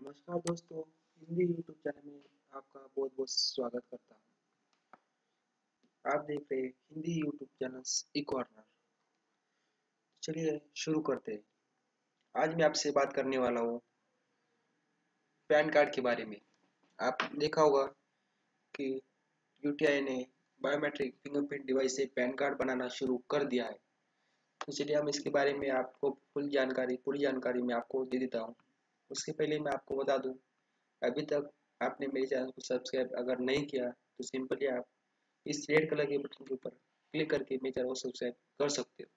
नमस्कार दोस्तों, Hindi YouTube channel में आपका बहुत बहुत स्वागत करता हूँ। आप देख रहे Hindi YouTube channel E corner चलिए शुरू करते हैं। आज मैं आपसे बात करने वाला हूँ पैन कार्ड के बारे में। आप देखा होगा कि यूटीआई ने बायोमेट्रिक फिंगरप्रिंट डिवाइस से पैन कार्ड बनाना शुरू कर दिया है। तो चलिए हम इसके बारे में आपको फुल जानकारी, पूरी जानकारी मैं आपको दे देता हूँ। उसके पहले मैं आपको बता दूँ, अभी तक आपने मेरे चैनल को सब्सक्राइब अगर नहीं किया तो सिंपली आप इस रेड कलर के बटन के ऊपर क्लिक करके मेरे चैनल को सब्सक्राइब कर सकते हो।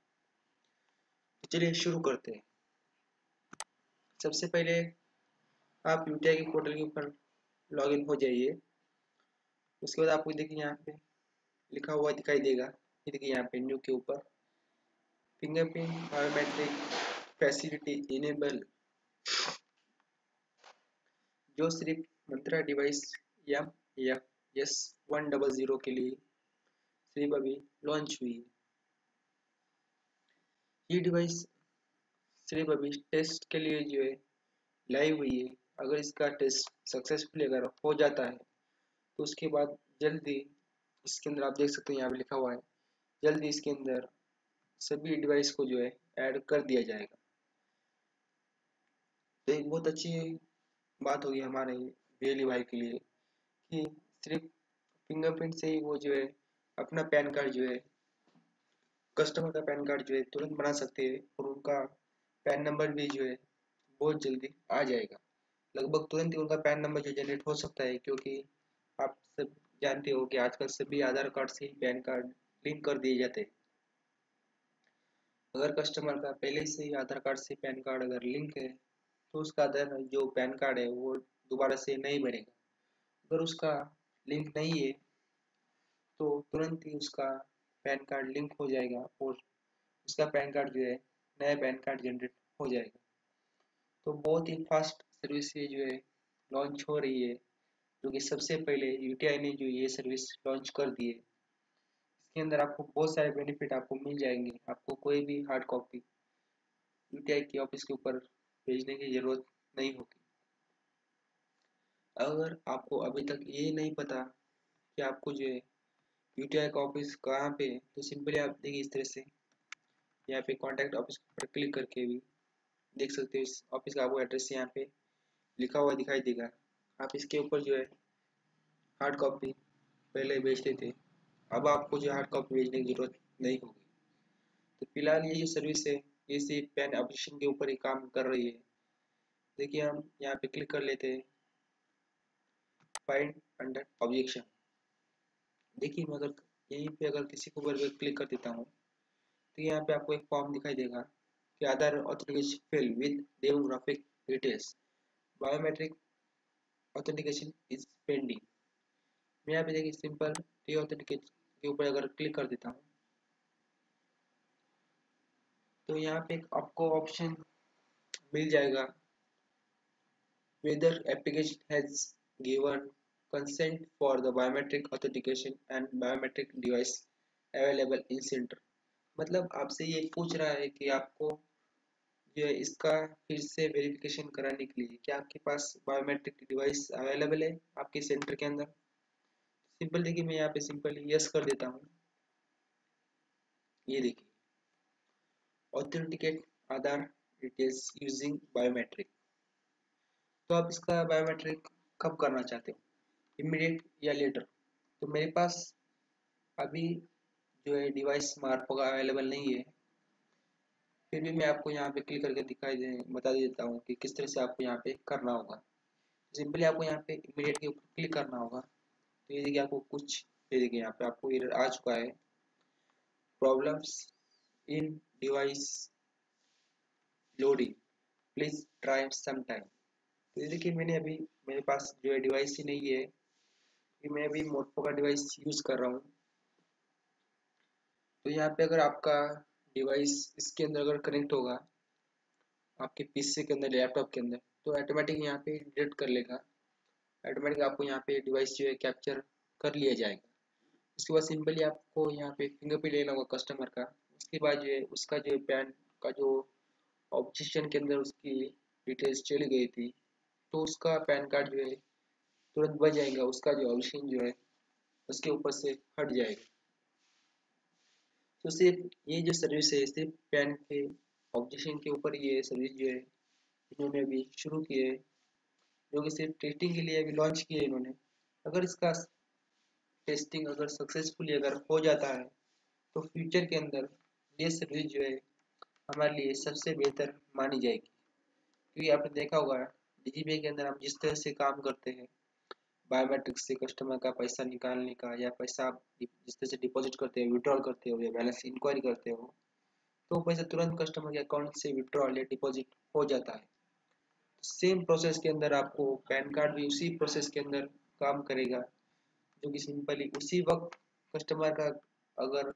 तो चलिए शुरू करते हैं। सबसे पहले आप यूटीआई के पोर्टल के ऊपर लॉगिन हो जाइए। उसके बाद आपको देखिए यहाँ पे लिखा हुआ दिखाई देगा। ये देखिए यहाँ पे न्यू के ऊपर। फिंगरप्रिंट बायोमेट्रिक फैसिलिटी इनेबल जो सिर्फ़ मंत्रा डिवाइस एम या एस वन डबल ज़ीरो के लिए सिर्फ़ अभी लॉन्च हुई ये डिवाइस सिर्फ़ अभी टेस्ट के लिए जो है लाइव हुई है। अगर इसका टेस्ट सक्सेसफुली अगर हो जाता है तो उसके बाद जल्दी इसके अंदर आप देख सकते हैं, यहाँ पे लिखा हुआ है, जल्दी इसके अंदर सभी डिवाइस को जो है ऐड कर दिया जाएगा। तो एक बहुत अच्छी बात होगी हमारे बेली भाई के लिए कि सिर्फ़ फिंगरप्रिंट से ही वो जो है अपना पैन कार्ड जो है कस्टमर का पैन कार्ड जो है तुरंत बना सकते हैं और उनका पैन नंबर भी जो है बहुत जल्दी आ जाएगा। लगभग तुरंत ही उनका पैन नंबर जो जनरेट हो सकता है क्योंकि आप सब जानते हो कि आजकल सभी आधार कार्ड से ही पैन कार्ड लिंक कर दिए जाते हैं। अगर कस्टमर का पहले से ही आधार कार्ड से पैन कार्ड अगर लिंक है तो उसका आधार जो पैन कार्ड है, वो दोबारा से नहीं बनेगा अगर उसका लिंक नहीं है तो तुरंत ही उसका पैन कार्ड लिंक हो जाएगा और उसका पैन कार्ड जो है, नया पैन कार्ड जनरेट हो जाएगा। तो बहुत ही फास्ट सर्विस ये जो है लॉन्च हो रही है, जो कि सबसे पहले यूटीआई ने जो ये सर्विस लॉन्च कर दी है। इसके अंदर आपको बहुत सारे बेनिफिट आपको मिल जाएँगे। आपको कोई भी हार्ड कॉपी यूटीआई के ऑफ़िस के ऊपर भेजने की ज़रूरत नहीं होगी। अगर आपको अभी तक ये नहीं पता कि आपको जो है यूटीआई का ऑफ़िस कहाँ पे तो सिंपली आप देखिए इस तरह से यहाँ पे कॉन्टैक्ट ऑफ़िस पर क्लिक करके भी देख सकते हो इस ऑफ़िस का आपको एड्रेस यहाँ पे लिखा हुआ दिखाई देगा। आप इसके ऊपर जो है हार्ड कॉपी पहले भेजते थे अब आपको जो हार्ड कॉपी भेजने की ज़रूरत नहीं होगी। तो फ़िलहाल ये जो सर्विस है। ये पेन एप्लीकेशन के ऊपर ही काम कर रही है। देखिए हम यहाँ पे क्लिक कर लेते हैं। फाइंड अंडर ऑब्जेक्शन देखिए मैं अगर यहीं पे अगर किसी को ऊपर क्लिक कर देता हूँ तो यहाँ पे आपको एक फॉर्म दिखाई देगा कि Aadhaar authentication fill with demographic details biometric authentication is pending मैं यहाँ पे देखिए सिंपल टी ऑथेंटिकेशन के ऊपर अगर क्लिक कर देता हूँ तो यहाँ पे आपको ऑप्शन मिल जाएगा। Whether application has given consent for the biometric authentication and biometric device available in center. मतलब आपसे ये पूछ रहा है कि आपको जो है इसका फिर से वेरिफिकेशन कराने के लिए क्या आपके पास बायोमेट्रिक डिवाइस अवेलेबल है आपके सेंटर के अंदर? सिंपल देखिए, मैं यहाँ पे सिंपल यस कर देता हूँ। ये देखिए। Authenticate Aadhaar details using biometric तो आप इसका बायोमेट्रिक कब करना चाहते हो? इमीडिएट या लेटर तो मेरे पास अभी जो है डिवाइस स्मार्टफ़ोन का अवेलेबल नहीं है। फिर भी मैं आपको यहाँ पे क्लिक करके दिखाई दे, बता देता हूँ कि किस तरह से आपको यहाँ पे करना होगा। सिंपली आपको यहाँ पे इमीडिएट के ऊपर क्लिक करना होगा। तो ये देखिए आपको कुछ, ये देखिए यहाँ पे आपको एरर आ चुका है। Problems in device loading please try some time ये देखिए, मैंने अभी, मेरे पास जो है डिवाइस ही नहीं है कि मैं अभी मोटो का डिवाइस यूज़ कर रहा हूँ। तो यहाँ पे अगर आपका डिवाइस इसके अंदर अगर कनेक्ट होगा, आपके पीसी के अंदर लैपटॉप के अंदर तो ऑटोमेटिक यहाँ पे डिटेक्ट कर लेगा। ऑटोमेटिक आपको यहाँ पे डिवाइस जो है कैप्चर कर लिया जाएगा। उसके बाद सिंपली आपको यहाँ पे फिंगरप्रिंट लेना होगा कस्टमर का। उसके बाद जो है, उसका जो पैन का जो ऑब्जेक्शन के अंदर उसकी डिटेल्स चली गई थी तो उसका पैन कार्ड जो है, तुरंत बच जाएगा। उसका जो ऑप्शन जो है, उसके ऊपर से हट जाएगा। तो सिर्फ़ ये जो सर्विस है, सिर्फ़ पैन के ऑब्जेक्शन के ऊपर ये सर्विस जो है, इन्होंने अभी शुरू की है। जो कि सिर्फ़ टेस्टिंग के लिए अभी लॉन्च किया है इन्होंने। अगर इसका टेस्टिंग अगर सक्सेसफुली अगर हो जाता है तो फ्यूचर के अंदर ये सर्विस जो है, हमारे लिए सबसे बेहतर मानी जाएगी। क्योंकि आपने देखा होगा, डिजीपे के अंदर हम जिस तरह से काम करते हैं बायोमेट्रिक से कस्टमर का पैसा निकालने का या पैसा आप जिस तरह से डिपॉजिट करते हो विड्रॉल करते हो या बैलेंस इंक्वायरी करते हो तो पैसा तुरंत कस्टमर के अकाउंट से विड्रॉल या डिपॉजिट हो जाता है। सेम प्रोसेस के अंदर आपको पैन कार्ड भी उसी प्रोसेस के अंदर काम करेगा, जो कि सिंपली उसी वक्त कस्टमर का अगर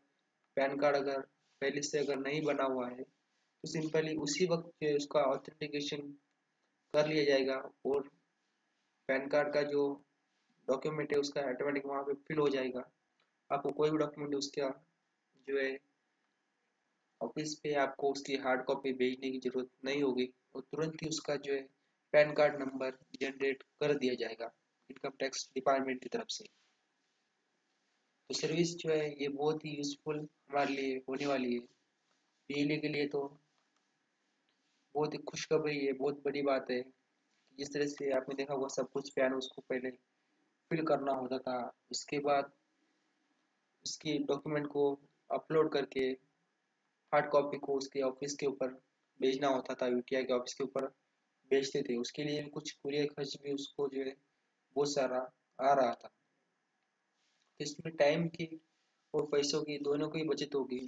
पैन कार्ड अगर पहले से अगर नहीं बना हुआ है तो सिंपली उसी वक्त उसका ऑथेंटिकेशन कर लिया जाएगा और पैन कार्ड का जो डॉक्यूमेंट है उसका ऑटोमेटिक वहाँ पे फिल हो जाएगा। आपको कोई भी डॉक्यूमेंट उसका जो है ऑफ़िस पे आपको उसकी हार्ड कॉपी भेजने की ज़रूरत नहीं होगी और तुरंत ही उसका जो है पैन कार्ड नंबर जनरेट कर दिया जाएगा। इनकम टैक्स डिपार्टमेंट की तरफ़ से। तो सर्विस जो है, ये बहुत ही यूजफुल हमारे लिए होने वाली है। बिजली के लिए तो बहुत ही खुशखबरी है, बहुत बड़ी बात है। जिस तरह से आपने देखा होगा, सब कुछ फ़ैन उसको पहले फिल करना होता था। उसके बाद उसकी डॉक्यूमेंट को अपलोड करके हार्ड कॉपी को उसके ऑफ़िस के ऊपर भेजना होता था यूटीआई के ऑफ़िस के ऊपर भेजते थे। उसके लिए कुछ कुरियर खर्च भी उसको जो है, बहुत सारा आ रहा था। इसमें टाइम की और पैसों की दोनों की बचत होगी।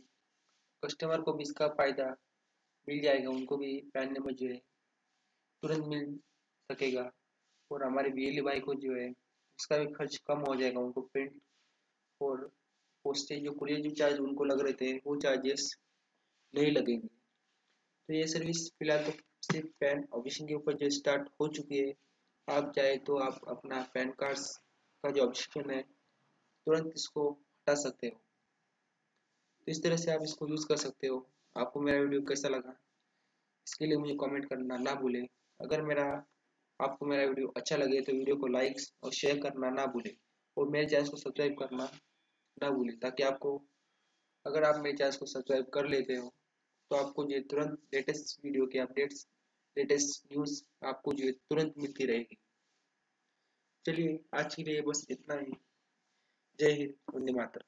कस्टमर को भी इसका फ़ायदा मिल जाएगा, उनको भी पैन नंबर जो है तुरंत मिल सकेगा। और हमारे बिजली भाई को जो है उसका भी खर्च कम हो जाएगा उनको प्रिंट और पोस्टेज जो कुरियर जो चार्ज उनको लग रहे थे, वो चार्जेस नहीं लगेंगे। तो ये सर्विस फ़िलहाल तो सिर्फ़ पैन ऑप्शन के ऊपर जो स्टार्ट हो चुकी है। आप चाहे तो आप अपना पैन कार्ड का जो ऑप्शन है तुरंत इसको हटा सकते हो। तो इस तरह से आप इसको यूज़ कर सकते हो। आपको मेरा वीडियो कैसा लगा? इसके लिए मुझे कमेंट करना ना भूलें। अगर मेरा, आपको मेरा वीडियो अच्छा लगे तो वीडियो को लाइक और शेयर करना ना भूलें। और मेरे चैनल को सब्सक्राइब करना ना भूलें ताकि आपको, अगर आप मेरे चैनल को सब्सक्राइब कर लेते हो तो आपको जो तुरंत लेटेस्ट वीडियो के अपडेट्स लेटेस्ट न्यूज़ आपको जो तुरंत मिलती रहेगी। चलिए, आज के लिए बस इतना ही। जय हिंद वंदे मातरम।